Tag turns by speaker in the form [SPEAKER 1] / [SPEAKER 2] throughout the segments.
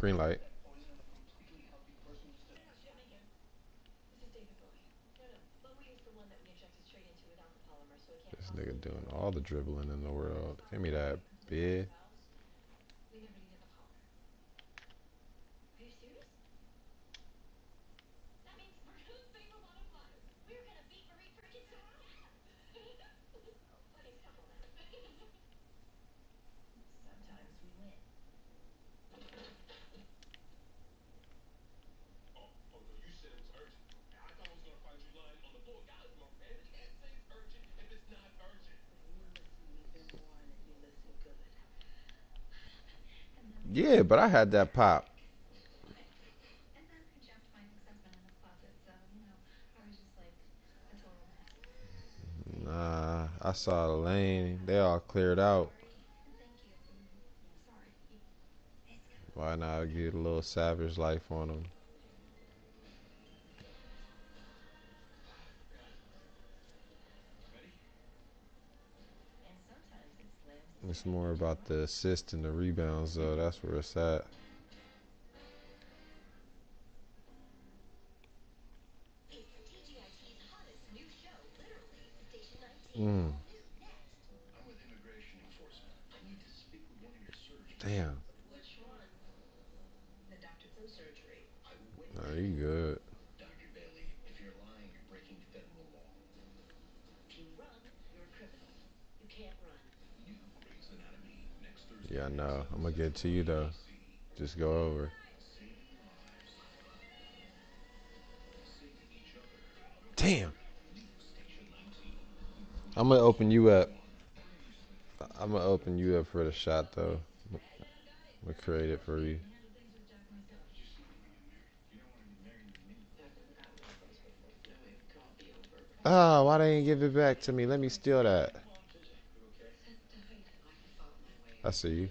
[SPEAKER 1] Green light. This nigga doing all the dribbling in the world. Give me that, bitch. Yeah, but I had that pop. Nah, I saw the lane. They all cleared out. Why not get a little savage life on them? It's more about the assist and the rebounds, though. That's where it's at. Mm. Damn. No, you good. Yeah, know. I'm gonna get to you though. Just go over. Damn. I'm gonna open you up. I'm gonna open you up for the shot though. I'm gonna create it for you. Oh, why they ain't give it back to me? Let me steal that. I see you.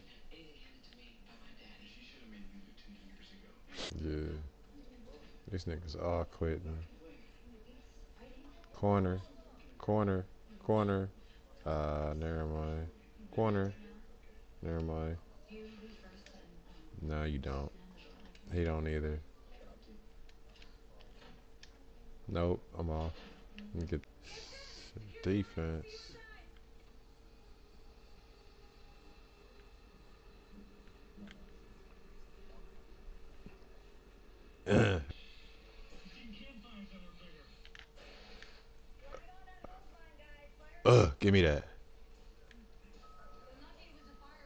[SPEAKER 1] Yeah. These niggas all quitting. Corner. Corner. Corner. Uh, never mind. Corner. Never mind. No, you don't. He don't either. Nope, I'm off. Get defense. Ugh, give me that.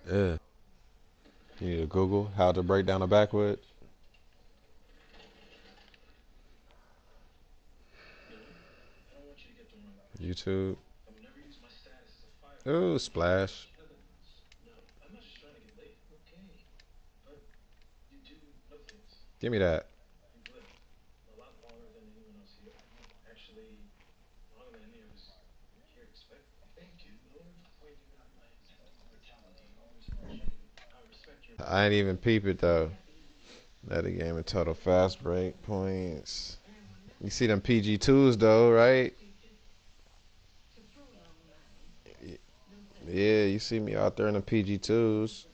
[SPEAKER 1] Ugh. You need to Google how to break down a backwood. YouTube. Ooh, splash. Give me that. I ain't even peep it though. That a game of total fast break points. You see them PG twos though, right? Yeah, you see me out there in the PG twos.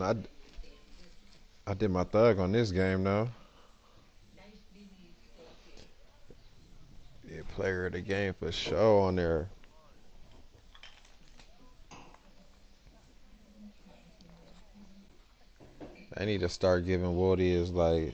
[SPEAKER 1] I, I did my thug on this game though. Yeah, player of the game for sure on there. I need to start giving Woody his like